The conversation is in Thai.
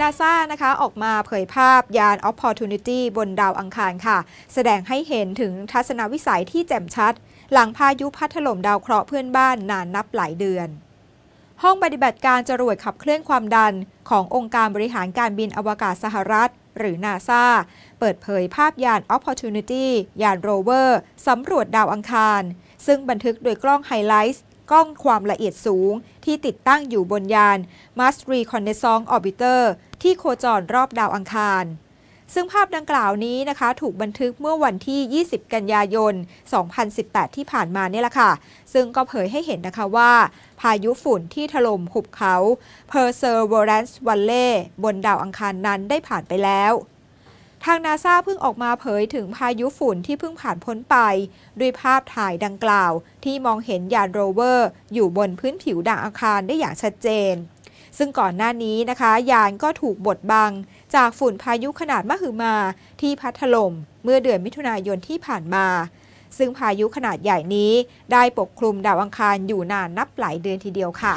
นาซานะคะออกมาเผยภาพยาน Opportunity บนดาวอังคารค่ะ แสดงให้เห็นถึงทัศนวิสัยที่แจ่มชัด หลังพายุพัดถล่มดาวเคราะห์เพื่อนบ้านนานนับหลายเดือน ห้องปฏิบัติการจรวดขับเคลื่อนความดัน ขององค์การบริหารการบินอวกาศสหรัฐ หรือนาซาเปิดเผยภาพยาน Opportunity ยานโรเวอร์สำรวจดาวอังคาร ซึ่งบันทึกโดยกล้องไฮไลท์ กล้องความละเอียดสูง ที่ติดตั้งอยู่บนยาน Mars Reconnaissance Orbiter ที่โคจรรอบดาวอังคารซึ่งภาพดังกล่าวนี้นะคะถูกบันทึกเมื่อวันที่ 20 กันยายน 2018 ที่ผ่านมาเนี่ยแหละค่ะ ซึ่งก็เผยให้เห็นนะคะว่า พายุฝุ่นที่ถล่มหุบเขา Perseverance Valley บนดาวอังคารนั้นได้ผ่านไปแล้ว ทางนาซาเพิ่งออกมาเผยถึงพายุฝุ่นที่เพิ่งผ่านพ้นไป ด้วยภาพถ่ายดังกล่าว ที่มองเห็นยานโรเวอร์ อยู่บนพื้นผิวดาวอังคารได้อย่างชัดเจน ซึ่งก่อนหน้านี้นะคะ ยานก็ถูกบดบัง จากฝุ่นพายุขนาดมหึมาที่พัดถล่มเมื่อเดือนมิถุนายนที่ผ่านมา ซึ่งพายุขนาดใหญ่นี้ได้ปกคลุมดาวอังคารอยู่นานนับหลายเดือนทีเดียวค่ะ